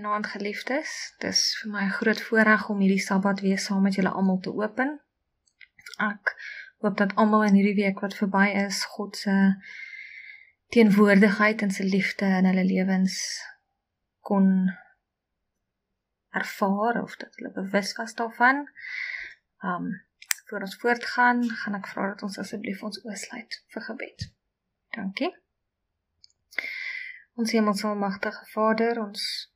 Goeienaand geliefdes. Dis vir my 'n groot voorreg om hierdie Sabbat weer saam met julle almal te open. Ek hoop dat almal in hierdie week wat verby is, God se teenwoordigheid en sy liefde in hulle lewens kon ervaar of dat hulle bewus was daarvan. Um voor ons voortgaan, gaan ek vra dat ons asseblief ons oosluit vir gebed. Dankie. Ons hemelse almagtige Vader, ons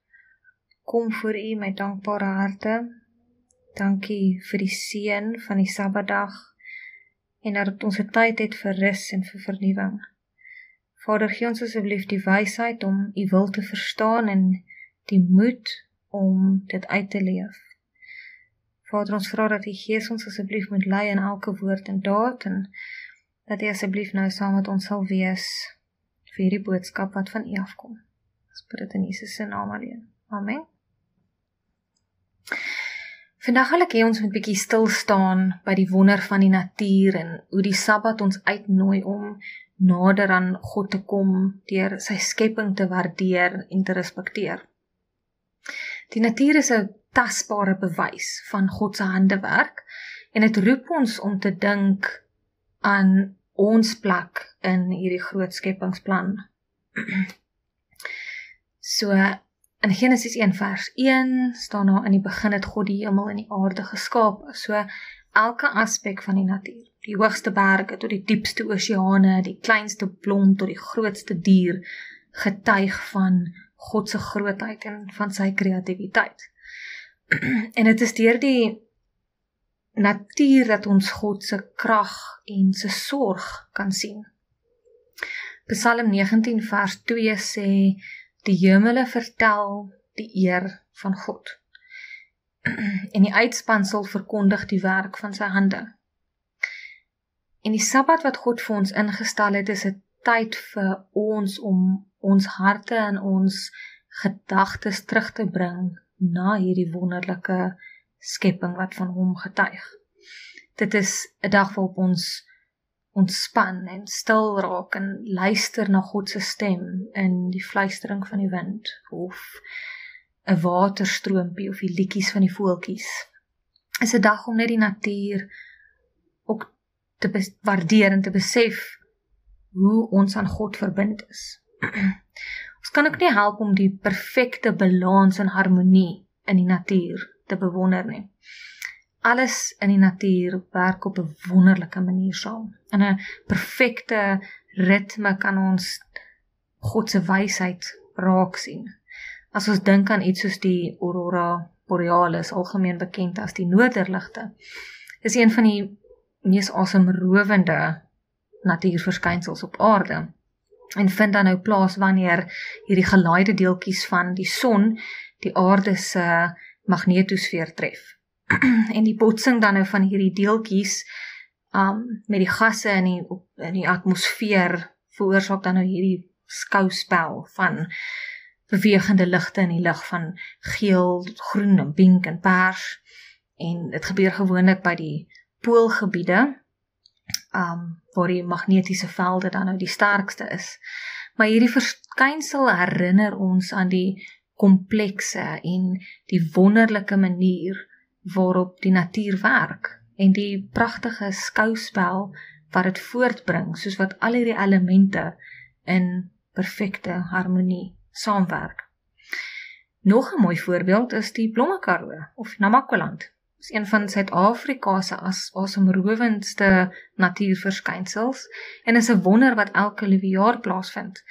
kom voor U met dankbare harte. Dankie vir die seën van die Sabbatdag en dat ons 'n tyd het vir rus en vir vernuwing. Vader, gee ons asseblief die wysheid om U wil te verstaan en die moed om dit uit te leef. Vader, ons vra dat U Gees ons asseblief moet lei in elke woord en daad en dat U asseblief nou saam met ons sal wees vir hierdie boodskap wat van U afkom. Ons bid dit in Jesus se naam alleen. Amen. Vandag wil ek hê ons moet bietjie stil staan by die wonder van die natuur en hoe die Sabbat ons uitnooi om nader aan God te kom deur sy skepping te waardeer en te respekteer. Die natuur is 'n tasbare bewys van God se handewerk en dit roep ons om te dink aan ons plek in hierdie groot skepingsplan. so in Genesis 1 vers 1 staan daar in die begin het God die hemel en die aarde geskaap. So elke aspek van die natuur, die hoogste berge tot die diepste oseane, die kleinste blom tot die grootste dier getuig van God se grootheid en van sy kreatiwiteit. en dit is deur die natuur dat ons God se krag en se sorg kan sien. Psalm 19 vers 2 sê die hemele vertel die eer van God. En die uitspansel verkondig die werk van sy hande. En die Sabbat wat God vir ons ingestel het, is 'n tyd vir ons om ons harte en ons gedagtes terug te bring na hierdie wonderlike skepping wat van hom getuig. Dit is 'n dag waarop ons ontspan en stil raak en luister na God se stem in die fluistering van die wind of 'n waterstroompie of die liedjies van die voeltjies. Is 'n dag om net die natuur ook te waardeer en te besef hoe ons aan God verbind is. ons kan ook nie help om die perfekte balans en harmonie in die natuur te bewonder nie. Alles in die natuur werk op 'n wonderlike manier saam. In 'n perfekte ritme kan ons God se wysheid raak sien. As ons dink aan iets soos die aurora borealis, algemeen bekend as die noorderligte, is een van die mees asemrowende natuurverskynsels op aarde en vind dan nou plaas wanneer hierdie gelaaide deeltjies van die son die aarde se magnetosfeer tref. en die botsing dan nou van hierdie deeltjies um met die gasse in die in die atmosfeer veroorsaak dan nou hierdie skouspel van bewegende ligte in die lug van geel, groen en pink en pers en dit gebeur gewoonlik by die poolgebiede um waar die magnetiese velde dan nou die sterkste is. Maar hierdie verskynsel herinner ons aan die komplekse en die wonderlike manier waarop die natuur werk en die pragtige skouspel wat dit voortbring soos wat al hierdie elemente in perfekte harmonie saamwerk. Nog 'n mooi voorbeeld is die Blommekaroo of Namakwaland. Dit is een van Suid-Afrika se as asemrowendste natuurverskynsels en is 'n wonder wat elke liewe jaar plaasvind.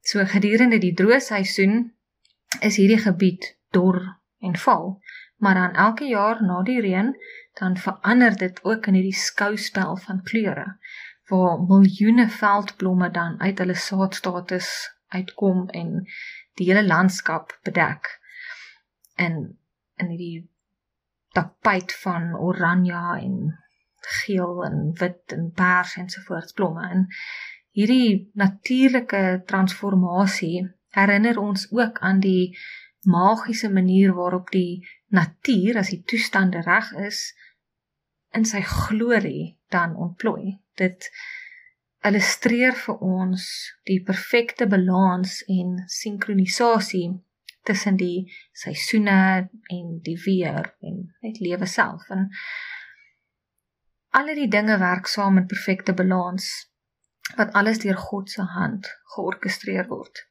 So gedurende die droë seisoen is hierdie gebied dor en val, maar dan elke jaar na die reën dan verander dit ook in hierdie skouspel van kleure waar miljoene veldblomme dan uit hulle saadstatus uitkom en die hele landskap bedek. En in hierdie tapijt van oranje en geel en wit en pers ensovoorts blomme. En hierdie natuurlike transformasie herinner ons ook aan die magiese manier waarop die natuur as die toestande reg is in sy glorie dan ontplooi. Dit illustreer vir ons die perfekte balans en sinkronisasie tussen die seisoene en die weer en net lewe self en al die dinge werk saam in perfekte balans wat alles deur God se hand georkestreer word.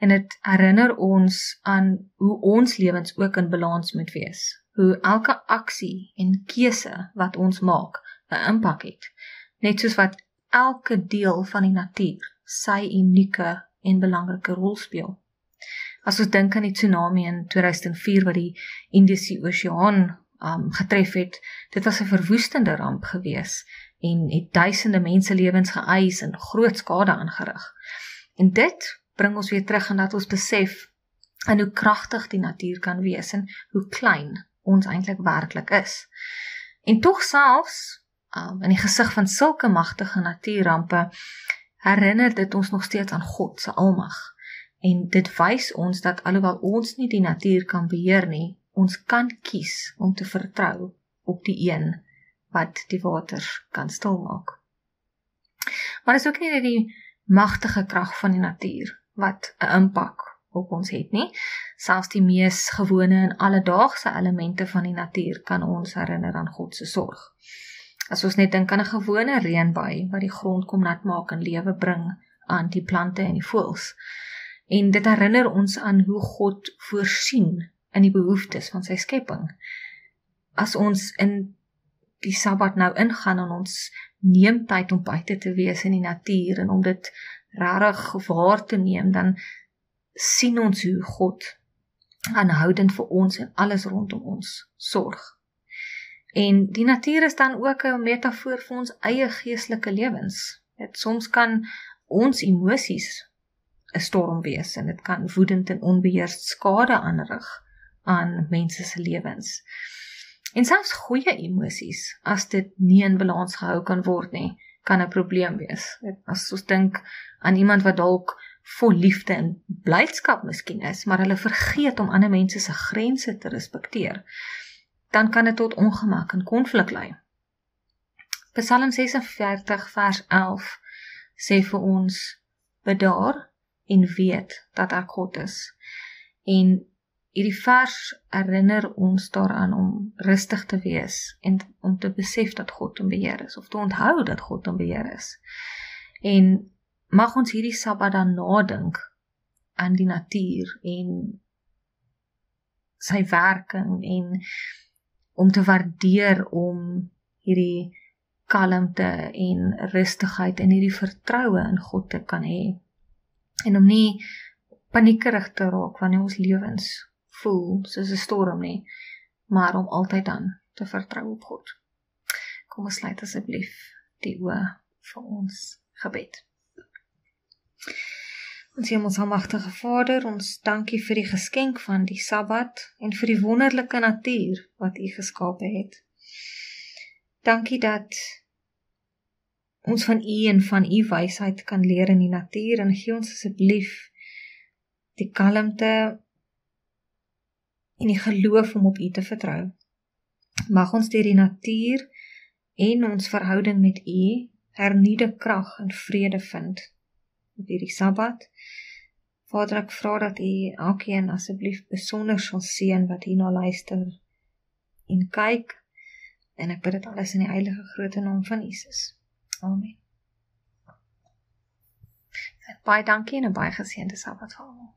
En dit herinner ons aan hoe ons lewens ook in balans moet wees. Hoe elke aksie en keuse wat ons maak 'n impak het. Net soos wat elke deel van die natuur sy unieke en belangrike rol speel. As ons dink aan die tsunami in 2004 wat die Indiese Oseaan um getref het. Dit was 'n verwoestende ramp gewees en het duisende mense lewens geëis en groot skade aangerig. En dit bring ons weer terug en dat ons besef en hoe kragtig die natuur kan wees en hoe klein ons eintlik werklik is. En tog selfs um in die gesig van sulke magtige natuurrampe herinner dit ons nog steeds aan God se almag. En dit wys ons dat alhoewel ons nie die natuur kan beheer nie, ons kan kies om te vertrou op die een wat die waters kan stilmaak. Maar is ook nie net die magtige krag van die natuur wat 'n impak op ons het nie. Selfs die mees gewone en alledaagse elemente van die natuur kan ons herinner aan God se sorg. As ons net dink aan 'n gewone reënbuie wat die grond kom nat maak en lewe bring aan die plante en die voëls. En dit herinner ons aan hoe God voorsien in die behoeftes van sy skepping. As ons in die Sabbat nou ingaan en ons neem tyd om buite te wees in die natuur en om dit regtig waar te neem, dan sien ons hoe God aanhoudend vir ons en alles rondom ons sorg. En die natuur is dan ook 'n metafoor vir ons eie geestelike lewens. Dit soms kan ons emosies 'n storm wees en dit kan woedend en onbeheerst skade aanrig aan mense se lewens. En selfs goeie emosies, as dit nie in balans gehou kan word nie, kan 'n probleem wees. As ons dink aan iemand wat dalk vol liefde en blydskap miskien is, maar hulle vergeet om ander mense se grense te respekteer, dan kan dit tot ongemak en konflik lei. Psalm 46 vers 11 sê vir ons: "Bedaar en weet dat ek God is." En Hierdie vers herinner ons daaraan om rustig te wees en om te besef dat God in beheer is of te onthou dat God in beheer is. En mag ons hierdie Sabbat dan nadink aan die natuur en sy werking en om te waardeer om hierdie kalmte en rustigheid en hierdie vertroue in God te kan hê. En om nie paniekerig te raak wanneer ons lewens voel soos 'n storm nie, maar om altyd dan te vertrou op God. Kom ons sluit asseblief die oë vir ons gebed. Ons Hemelsmagtige Vader, ons dankie vir die geskenk van die Sabbat en vir die wonderlike natuur wat U geskape het. Dankie dat ons van U en van U wysheid kan leer in die natuur en gee ons asseblief die kalmte en die geloof om op U te vertrou. Mag ons deur die natuur en ons verhouding met U hernuide krag en vrede vind op hierdie Sabbat. Vader, ek vra dat U elkeen asseblief besonder sal seën wat hierna luister en kyk en ek bid dit alles in die heilige groot naam van Jesus. Amen. Baie dankie en 'n baie geseënde Sabbat vir almal.